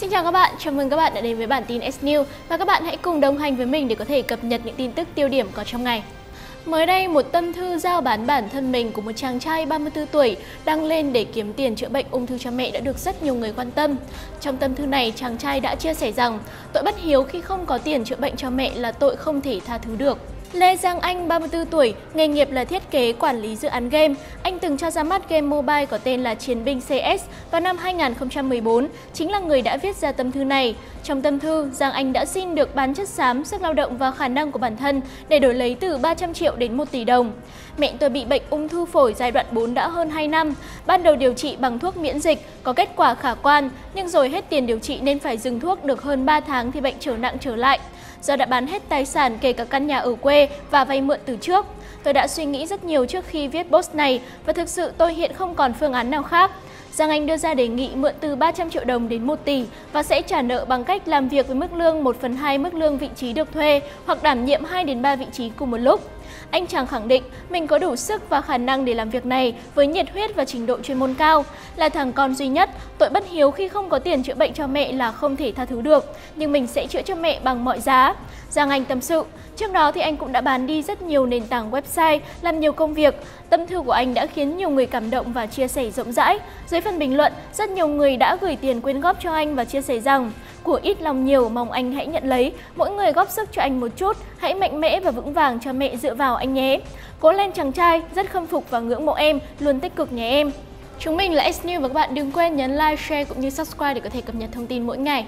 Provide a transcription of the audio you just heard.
Xin chào các bạn, chào mừng các bạn đã đến với bản tin S News và các bạn hãy cùng đồng hành với mình để có thể cập nhật những tin tức tiêu điểm có trong ngày. Mới đây, một tâm thư giao bán bản thân mình của một chàng trai 34 tuổi đăng lên để kiếm tiền chữa bệnh ung thư cho mẹ đã được rất nhiều người quan tâm. Trong tâm thư này, chàng trai đã chia sẻ rằng tội bất hiếu khi không có tiền chữa bệnh cho mẹ là tội không thể tha thứ được. Lê Giang Anh, 34 tuổi, nghề nghiệp là thiết kế quản lý dự án game. Từng cho ra mắt game mobile có tên là Chiến binh CS vào năm 2014, chính là người đã viết ra tâm thư này. Trong tâm thư, Giang Anh đã xin được bán chất xám, sức lao động và khả năng của bản thân để đổi lấy từ 300 triệu đến 1 tỷ đồng. Mẹ tôi bị bệnh ung thư phổi giai đoạn 4 đã hơn 2 năm. Ban đầu điều trị bằng thuốc miễn dịch, có kết quả khả quan, nhưng rồi hết tiền điều trị nên phải dừng thuốc được hơn 3 tháng thì bệnh trở nặng trở lại. Do đã bán hết tài sản kể cả căn nhà ở quê và vay mượn từ trước. Tôi đã suy nghĩ rất nhiều trước khi viết post này và thực sự tôi hiện không còn phương án nào khác. Giang Anh đưa ra đề nghị mượn từ 300 triệu đồng đến 1 tỷ và sẽ trả nợ bằng cách làm việc với mức lương 1 phần 2 mức lương vị trí được thuê hoặc đảm nhiệm 2 đến 3 vị trí cùng một lúc. Anh chàng khẳng định mình có đủ sức và khả năng để làm việc này với nhiệt huyết và trình độ chuyên môn cao. Là thằng con duy nhất, tội bất hiếu khi không có tiền chữa bệnh cho mẹ là không thể tha thứ được, nhưng mình sẽ chữa cho mẹ bằng mọi giá. Giang Anh tâm sự, trước đó thì anh cũng đã bán đi rất nhiều nền tảng website, làm nhiều công việc. Tâm thư của anh đã khiến nhiều người cảm động và chia sẻ rộng rãi. Dưới phần bình luận, rất nhiều người đã gửi tiền quyên góp cho anh và chia sẻ rằng của ít lòng nhiều mong anh hãy nhận lấy, mỗi người góp sức cho anh một chút, hãy mạnh mẽ và vững vàng cho mẹ dựa vào anh nhé. Cố lên chàng trai, rất khâm phục và ngưỡng mộ em, luôn tích cực nhé em. Chúng mình là S News và các bạn đừng quên nhấn like, share cũng như subscribe để có thể cập nhật thông tin mỗi ngày.